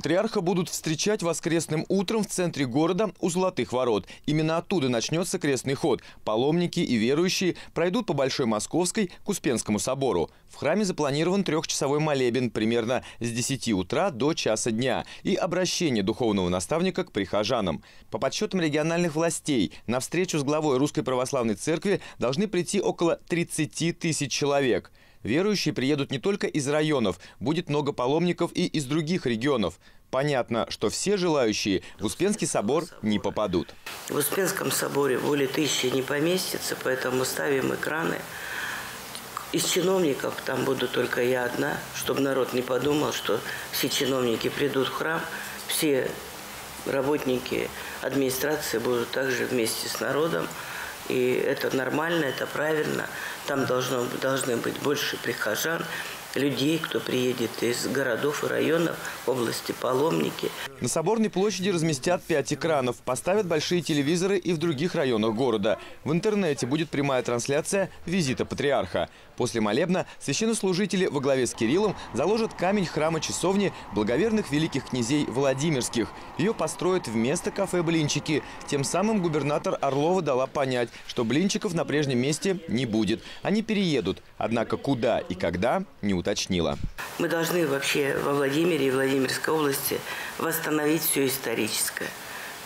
Патриарха будут встречать воскресным утром в центре города у Золотых ворот. Именно оттуда начнется крестный ход. Паломники и верующие пройдут по Большой Московской к Успенскому собору. В храме запланирован трехчасовой молебен примерно с 10 утра до часа дня и обращение духовного наставника к прихожанам. По подсчетам региональных властей, на встречу с главой Русской Православной Церкви должны прийти около 30 тысяч человек. Верующие приедут не только из районов, будет много паломников и из других регионов. Понятно, что все желающие в Успенский собор не попадут. В Успенском соборе более тысячи не поместится, поэтому ставим экраны. Из чиновников там буду только я одна, чтобы народ не подумал, что все чиновники придут в храм, все работники администрации будут также вместе с народом. И это нормально, это правильно. Там должно, должны быть больше прихожан, людей, кто приедет из городов и районов, области паломники. На Соборной площади разместят пять экранов, поставят большие телевизоры и в других районах города. В интернете будет прямая трансляция визита патриарха. После молебна священнослужители во главе с Кириллом заложат камень храма часовни благоверных великих князей Владимирских. Ее построят вместо кафе «Блинчики». Тем самым губернатор Орлова дала понять, что блинчиков на прежнем месте не будет. Они переедут. Однако куда и когда – не уточнила. Мы должны вообще во Владимире и Владимирской области восстановить все историческое.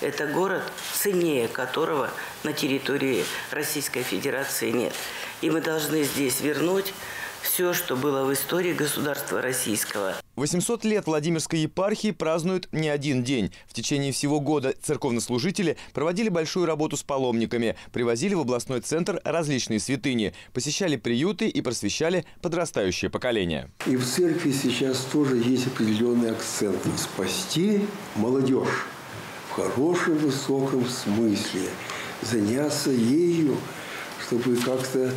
Это город, ценнее которого на территории Российской Федерации нет. И мы должны здесь вернуть все, что было в истории государства российского. 800 лет Владимирской епархии празднуют не один день. В течение всего года церковнослужители проводили большую работу с паломниками, привозили в областной центр различные святыни, посещали приюты и просвещали подрастающее поколение. И в церкви сейчас тоже есть определенный акцент – спасти молодежь в хорошем, высоком смысле, заняться ею, чтобы как-то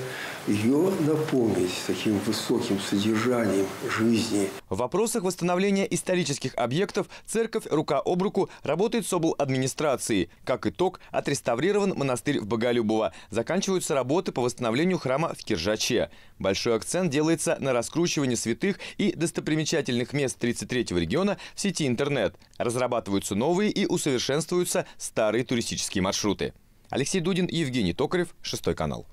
ее наполнить таким высоким содержанием жизни. В вопросах восстановления исторических объектов церковь рука об руку работает с обл. администрацией. Как итог, отреставрирован монастырь в Боголюбово. Заканчиваются работы по восстановлению храма в Киржаче. Большой акцент делается на раскручивании святых и достопримечательных мест 33-го региона в сети интернет. Разрабатываются новые и усовершенствуются старые туристические маршруты. Алексей Дудин Евгений Токарев, Шестой канал.